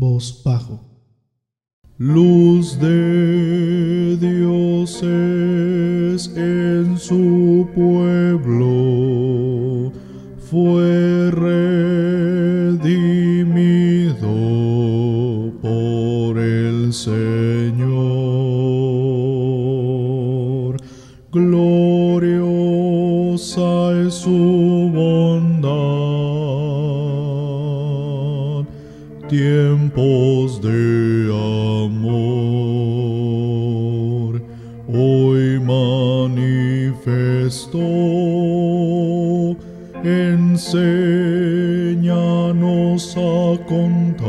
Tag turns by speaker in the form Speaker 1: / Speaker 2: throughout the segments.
Speaker 1: Voz bajo.
Speaker 2: Luz de dioses en su pueblo fue redimido por el Señor. Gloriosa es su bondad. Tiempos de amor. Hoy manifestó. Enséñanos a contar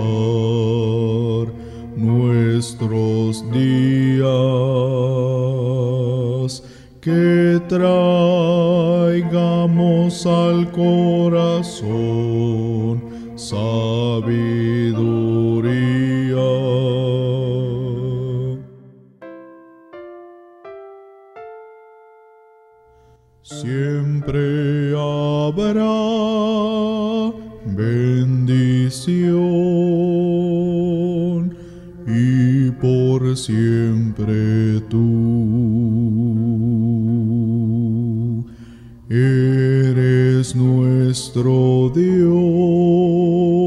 Speaker 2: nuestros días, que traigamos al corazón. Siempre habrá bendición y por siempre tú eres nuestro Dios.